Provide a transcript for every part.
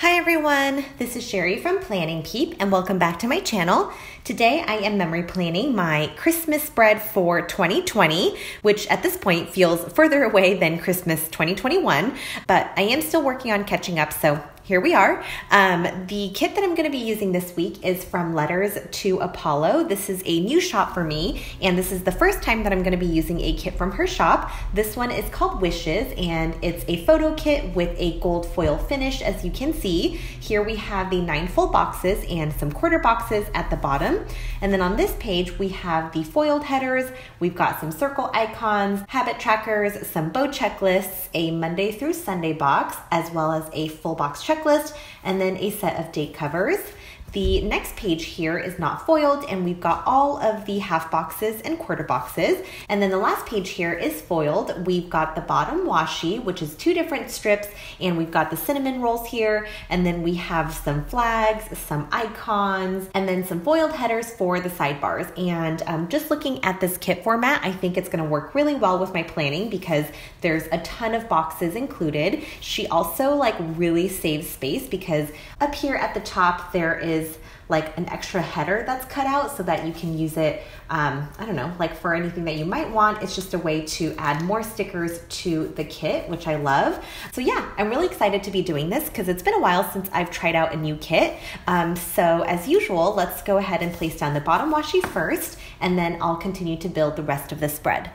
Hi everyone, this is Sherry from Planning Peep and welcome back to my channel. Today I am memory planning my Christmas spread for 2020, which at this point feels further away than Christmas 2021, but I am still working on catching up, so here we are. Um, the kit that I'm going to be using this week is from Letters to Apollo. This is a new shop for me, and this is the first time that I'm going to be using a kit from her shop. This one is called Wishes, and it's a photo kit with a gold foil finish, as you can see. Here we have the nine full boxes and some quarter boxes at the bottom. And then on this page, we have the foiled headers. We've got some circle icons, habit trackers, some bow checklists, a Monday through Sunday box, as well as a full box checklist checklist, and then a set of date covers. The next page here is not foiled and we've got all of the half boxes and quarter boxes. And then the last page here is foiled. We've got the bottom washi, which is two different strips, and we've got the cinnamon rolls here. And then we have some flags, some icons, and then some foiled headers for the sidebars. And um, just looking at this kit format, I think it's gonna work really well with my planning because there's a ton of boxes included. She also like really saves space because up here at the top, there is is like an extra header that's cut out so that you can use it, um, I don't know, like for anything that you might want. It's just a way to add more stickers to the kit, which I love. So yeah, I'm really excited to be doing this because it's been a while since I've tried out a new kit. Um, so as usual, let's go ahead and place down the bottom washi first, and then I'll continue to build the rest of the spread.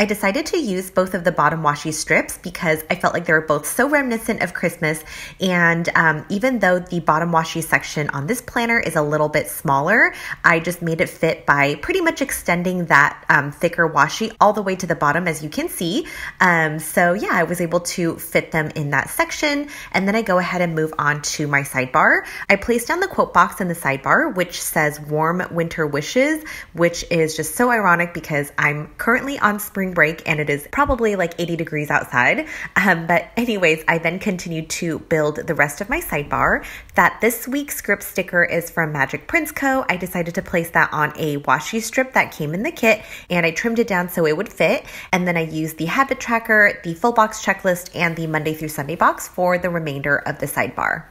I decided to use both of the bottom washi strips because I felt like they were both so reminiscent of Christmas. And um, even though the bottom washi section on this planner is a little bit smaller, I just made it fit by pretty much extending that um, thicker washi all the way to the bottom, as you can see. Um, so yeah, I was able to fit them in that section. And then I go ahead and move on to my sidebar. I placed down the quote box in the sidebar, which says warm winter wishes, which is just so ironic because I'm currently on spring spring break and it is probably like 80 degrees outside. Um, but, anyways, I then continued to build the rest of my sidebar. That this week's script sticker is from Magic Prince Co. I decided to place that on a washi strip that came in the kit and I trimmed it down so it would fit. And then I used the habit tracker, the full box checklist, and the Monday through Sunday box for the remainder of the sidebar.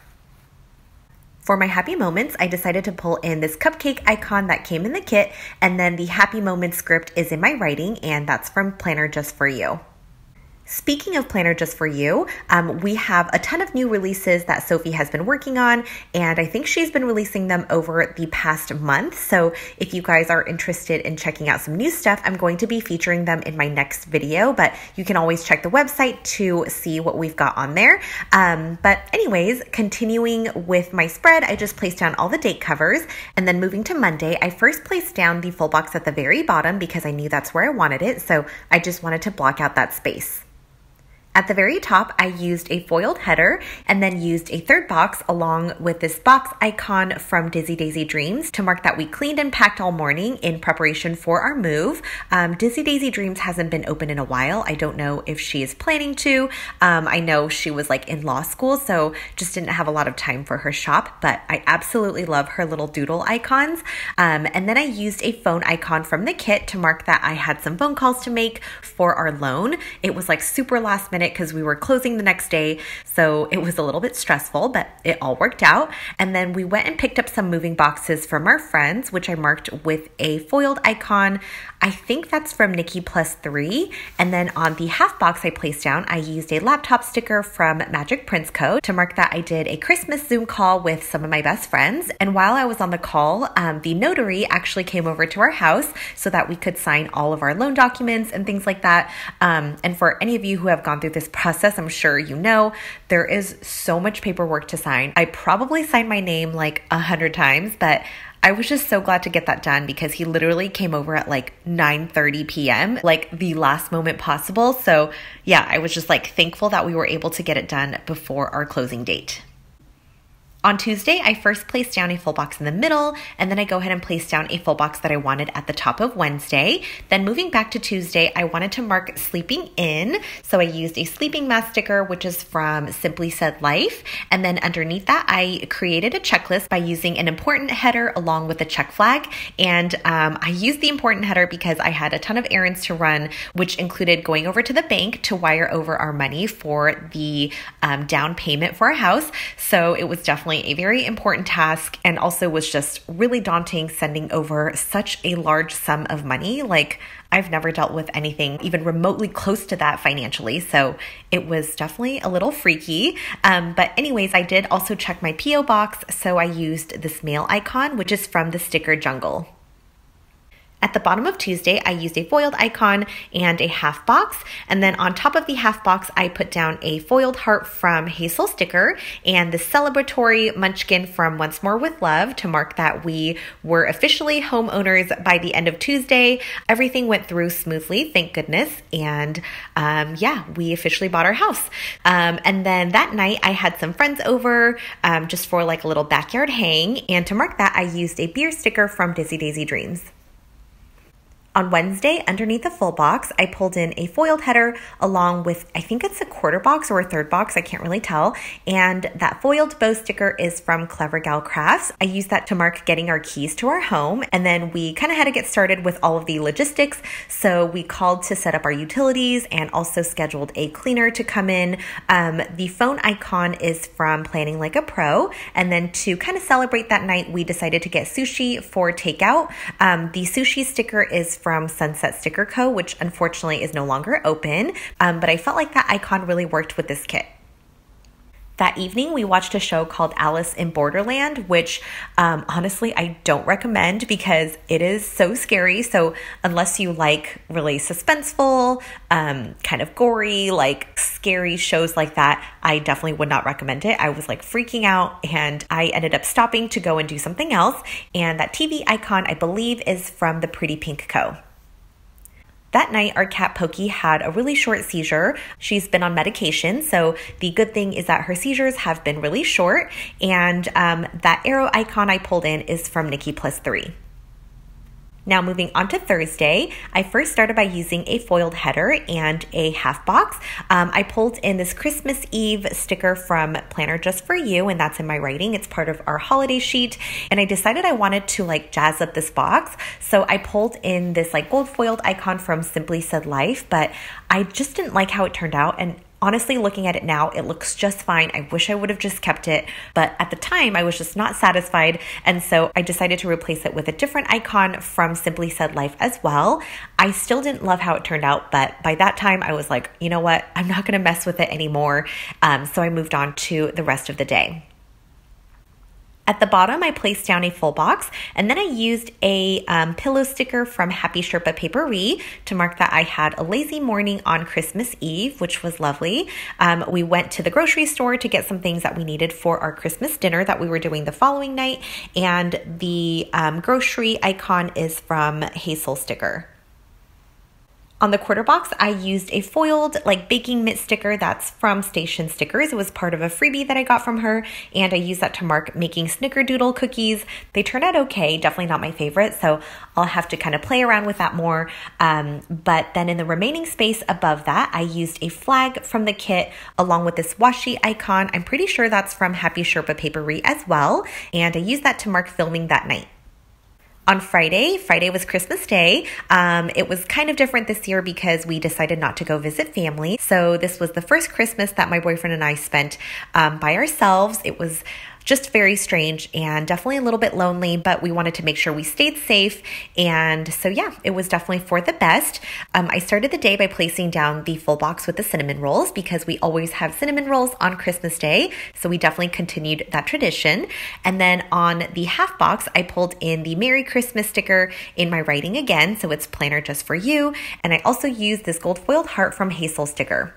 For my happy moments, I decided to pull in this cupcake icon that came in the kit, and then the happy moments script is in my writing, and that's from Planner Just For You. Speaking of Planner Just For You, um, we have a ton of new releases that Sophie has been working on, and I think she's been releasing them over the past month. So if you guys are interested in checking out some new stuff, I'm going to be featuring them in my next video, but you can always check the website to see what we've got on there. Um, but anyways, continuing with my spread, I just placed down all the date covers, and then moving to Monday, I first placed down the full box at the very bottom because I knew that's where I wanted it, so I just wanted to block out that space. At the very top, I used a foiled header and then used a third box along with this box icon from Dizzy Daisy Dreams to mark that we cleaned and packed all morning in preparation for our move. Um, Dizzy Daisy Dreams hasn't been open in a while. I don't know if she is planning to. Um, I know she was like in law school, so just didn't have a lot of time for her shop, but I absolutely love her little doodle icons. Um, and then I used a phone icon from the kit to mark that I had some phone calls to make for our loan. It was like super last minute because we were closing the next day. So it was a little bit stressful, but it all worked out. And then we went and picked up some moving boxes from our friends, which I marked with a foiled icon. I think that's from Nikki Plus Three. And then on the half box I placed down, I used a laptop sticker from Magic Prince Co. to mark that I did a Christmas Zoom call with some of my best friends. And while I was on the call, um, the notary actually came over to our house so that we could sign all of our loan documents and things like that. Um, and for any of you who have gone through this process, I'm sure you know there is so much paperwork to sign. I probably signed my name like a hundred times, but I was just so glad to get that done because he literally came over at like 9:30 p.m., like the last moment possible. So, yeah, I was just like thankful that we were able to get it done before our closing date. On Tuesday, I first placed down a full box in the middle, and then I go ahead and place down a full box that I wanted at the top of Wednesday. Then moving back to Tuesday, I wanted to mark sleeping in. So I used a sleeping mask sticker, which is from Simply Said Life. And then underneath that, I created a checklist by using an important header along with a check flag. And um, I used the important header because I had a ton of errands to run, which included going over to the bank to wire over our money for the um, down payment for our house. So it was definitely definitely a very important task and also was just really daunting sending over such a large sum of money. Like, I've never dealt with anything even remotely close to that financially. So it was definitely a little freaky. Um, but, anyways, I did also check my P.O. box. So I used this mail icon, which is from the sticker jungle. At the bottom of Tuesday, I used a foiled icon and a half box. And then on top of the half box, I put down a foiled heart from Hazel Sticker and the celebratory munchkin from Once More with Love to mark that we were officially homeowners by the end of Tuesday. Everything went through smoothly, thank goodness. And um, yeah, we officially bought our house. Um, and then that night, I had some friends over um, just for like a little backyard hang. And to mark that, I used a beer sticker from Dizzy Daisy Dreams. On Wednesday, underneath the full box, I pulled in a foiled header along with, I think it's a quarter box or a third box, I can't really tell. And that foiled bow sticker is from Clever Gal Crafts. I used that to mark getting our keys to our home. And then we kind of had to get started with all of the logistics. So we called to set up our utilities and also scheduled a cleaner to come in. Um, the phone icon is from Planning Like a Pro. And then to kind of celebrate that night, we decided to get sushi for takeout. Um, the sushi sticker is from from Sunset Sticker Co., which unfortunately is no longer open. Um, but I felt like that icon really worked with this kit. That evening, we watched a show called Alice in Borderland, which um, honestly I don't recommend because it is so scary. So, unless you like really suspenseful, um, kind of gory, like scary shows like that, I definitely would not recommend it. I was like freaking out and I ended up stopping to go and do something else. And that TV icon, I believe, is from the Pretty Pink Co. That night, our cat Pokey had a really short seizure. She's been on medication, so the good thing is that her seizures have been really short. And um, that arrow icon I pulled in is from Nikki Plus 3. Now, moving on to Thursday, I first started by using a foiled header and a half box. Um, I pulled in this Christmas Eve sticker from Planner Just For You, and that's in my writing. It's part of our holiday sheet. And I decided I wanted to like jazz up this box. So I pulled in this like gold foiled icon from Simply Said Life, but I just didn't like how it turned out. And honestly, looking at it now, it looks just fine. I wish I would have just kept it, but at the time, I was just not satisfied. And so I decided to replace it with a different icon from Simply Said Life as well. I still didn't love how it turned out, but by that time, I was like, you know what? I'm not going to mess with it anymore. Um, so I moved on to the rest of the day. At the bottom, I placed down a full box and then I used a um, pillow sticker from Happy Sherpa Paperie to mark that I had a lazy morning on Christmas Eve, which was lovely. Um, we went to the grocery store to get some things that we needed for our Christmas dinner that we were doing the following night, and the um, grocery icon is from Hazel Sticker. On the quarter box, I used a foiled like baking mitt sticker that's from Station Stickers. It was part of a freebie that I got from her, and I used that to mark making snickerdoodle cookies. They turned out okay, definitely not my favorite, so I'll have to kind of play around with that more. Um, but then in the remaining space above that, I used a flag from the kit along with this washi icon. I'm pretty sure that's from Happy Sherpa Paperie as well, and I used that to mark filming that night on Friday. Friday was Christmas Day. Um, it was kind of different this year because we decided not to go visit family. So this was the first Christmas that my boyfriend and I spent um, by ourselves. It was just very strange and definitely a little bit lonely, but we wanted to make sure we stayed safe. And so, yeah, it was definitely for the best. Um, I started the day by placing down the full box with the cinnamon rolls because we always have cinnamon rolls on Christmas Day. So, we definitely continued that tradition. And then on the half box, I pulled in the Merry Christmas sticker in my writing again. So, it's planner just for you. And I also used this gold foiled heart from Hazel sticker.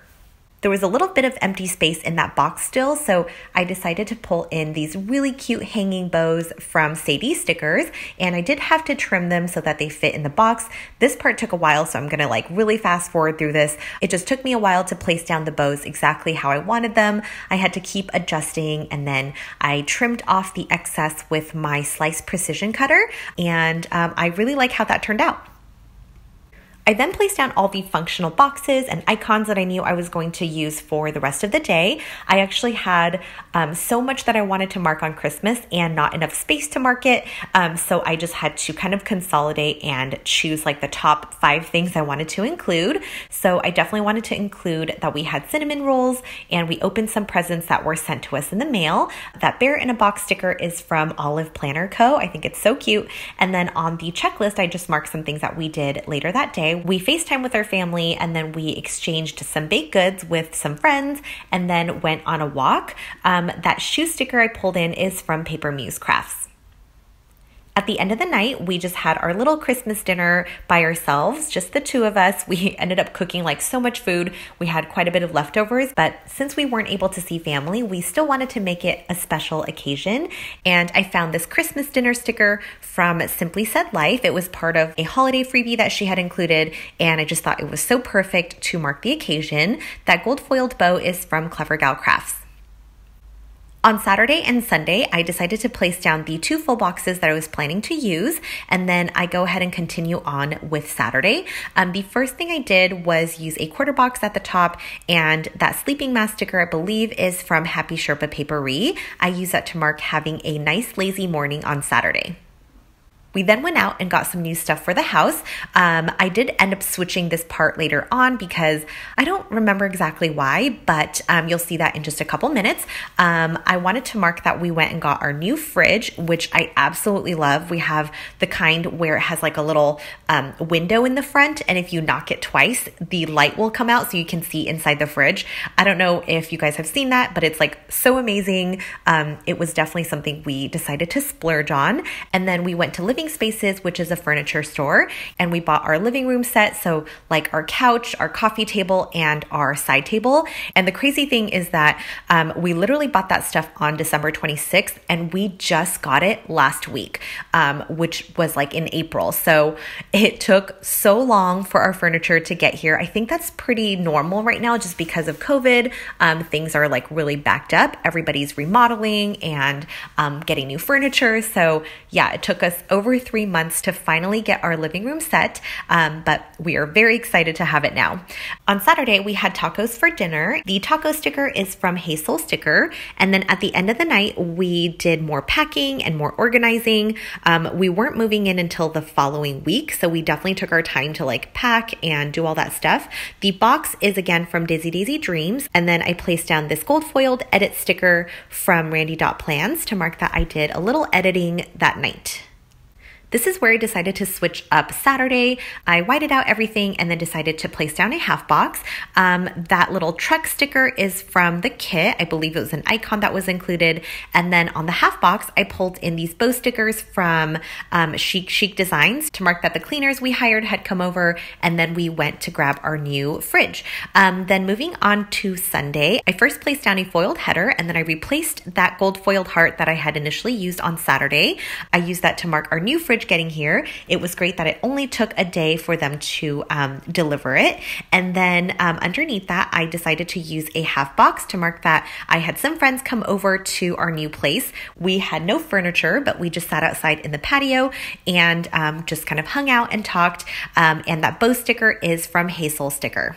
There was a little bit of empty space in that box still, so I decided to pull in these really cute hanging bows from Sadie Stickers, and I did have to trim them so that they fit in the box. This part took a while, so I'm gonna like really fast forward through this. It just took me a while to place down the bows exactly how I wanted them. I had to keep adjusting, and then I trimmed off the excess with my slice precision cutter, and um, I really like how that turned out. I then placed down all the functional boxes and icons that I knew I was going to use for the rest of the day. I actually had um, so much that I wanted to mark on Christmas and not enough space to mark it. Um, so I just had to kind of consolidate and choose like the top five things I wanted to include. So I definitely wanted to include that we had cinnamon rolls and we opened some presents that were sent to us in the mail. That bear in a box sticker is from Olive Planner Co. I think it's so cute. And then on the checklist, I just marked some things that we did later that day we FaceTime with our family and then we exchanged some baked goods with some friends and then went on a walk. Um, that shoe sticker I pulled in is from Paper Muse Crafts. At the end of the night, we just had our little Christmas dinner by ourselves, just the two of us. We ended up cooking like so much food. We had quite a bit of leftovers, but since we weren't able to see family, we still wanted to make it a special occasion. And I found this Christmas dinner sticker from Simply Said Life. It was part of a holiday freebie that she had included, and I just thought it was so perfect to mark the occasion. That gold foiled bow is from Clever Gal Crafts. On Saturday and Sunday, I decided to place down the two full boxes that I was planning to use, and then I go ahead and continue on with Saturday. Um, the first thing I did was use a quarter box at the top, and that sleeping mask sticker, I believe, is from Happy Sherpa Paperie. I use that to mark having a nice lazy morning on Saturday. We then went out and got some new stuff for the house. Um, I did end up switching this part later on because I don't remember exactly why, but um, you'll see that in just a couple minutes. Um, I wanted to mark that we went and got our new fridge, which I absolutely love. We have the kind where it has like a little um, window in the front, and if you knock it twice, the light will come out so you can see inside the fridge. I don't know if you guys have seen that, but it's like so amazing. Um, it was definitely something we decided to splurge on. And then we went to living Living Spaces, which is a furniture store, and we bought our living room set. So, like our couch, our coffee table, and our side table. And the crazy thing is that um, we literally bought that stuff on December 26th, and we just got it last week, um, which was like in April. So, it took so long for our furniture to get here. I think that's pretty normal right now just because of COVID. Um, things are like really backed up. Everybody's remodeling and um, getting new furniture. So, yeah, it took us over over three months to finally get our living room set, um, but we are very excited to have it now. On Saturday, we had tacos for dinner. The taco sticker is from Hazel Sticker. And then at the end of the night, we did more packing and more organizing. Um, we weren't moving in until the following week, so we definitely took our time to like pack and do all that stuff. The box is again from Dizzy Daisy Dreams. And then I placed down this gold foiled edit sticker from Randy Dot Plans to mark that I did a little editing that night. This is where I decided to switch up Saturday. I whited out everything and then decided to place down a half box. Um, that little truck sticker is from the kit. I believe it was an icon that was included. And then on the half box, I pulled in these bow stickers from um, Chic Chic Designs to mark that the cleaners we hired had come over. And then we went to grab our new fridge. Um, then moving on to Sunday, I first placed down a foiled header and then I replaced that gold foiled heart that I had initially used on Saturday. I used that to mark our new fridge getting here. It was great that it only took a day for them to um, deliver it. And then um, underneath that, I decided to use a half box to mark that I had some friends come over to our new place. We had no furniture, but we just sat outside in the patio and um, just kind of hung out and talked. Um, and that bow sticker is from Hazel Sticker.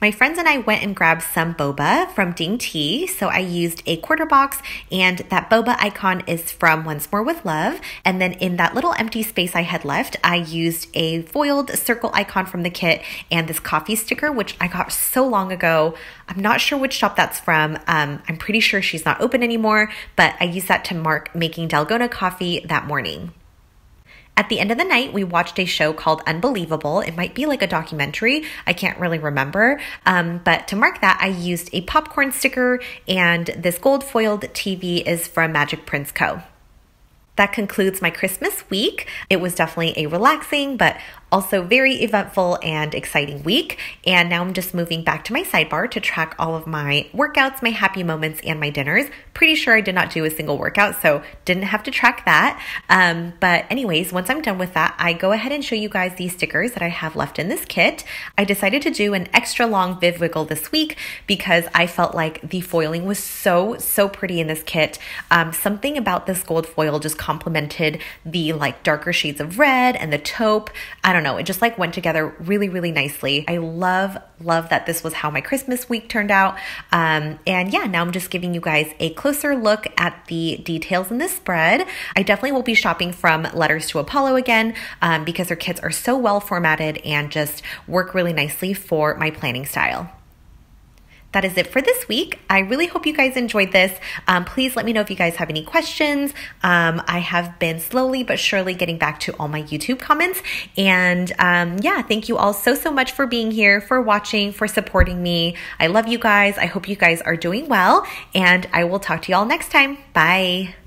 My friends and I went and grabbed some boba from Ding Tea. So I used a quarter box, and that boba icon is from Once More with Love. And then in that little empty space I had left, I used a foiled circle icon from the kit and this coffee sticker, which I got so long ago. I'm not sure which shop that's from. Um, I'm pretty sure she's not open anymore, but I used that to mark making Dalgona coffee that morning. At the end of the night, we watched a show called Unbelievable. It might be like a documentary. I can't really remember. Um, but to mark that, I used a popcorn sticker, and this gold foiled TV is from Magic Prince Co. That concludes my Christmas week. It was definitely a relaxing but Also, very eventful and exciting week. And now I'm just moving back to my sidebar to track all of my workouts, my happy moments, and my dinners. Pretty sure I did not do a single workout, so didn't have to track that. Um, but, anyways, once I'm done with that, I go ahead and show you guys these stickers that I have left in this kit. I decided to do an extra long Viv Wiggle this week because I felt like the foiling was so, so pretty in this kit. Um, something about this gold foil just complemented the like darker shades of red and the taupe. I don't know, it just like went together really, really nicely. I love, love that this was how my Christmas week turned out. Um, and yeah, now I'm just giving you guys a closer look at the details in this spread. I definitely will be shopping from Letters to Apollo again um, because their kits are so well formatted and just work really nicely for my planning style that is it for this week. I really hope you guys enjoyed this. Um, please let me know if you guys have any questions. Um, I have been slowly but surely getting back to all my YouTube comments. And um, yeah, thank you all so, so much for being here, for watching, for supporting me. I love you guys. I hope you guys are doing well. And I will talk to you all next time. Bye.